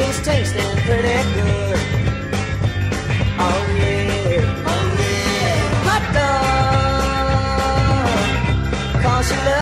everything's tasting pretty good. Oh yeah, oh yeah, hot dog, cause you love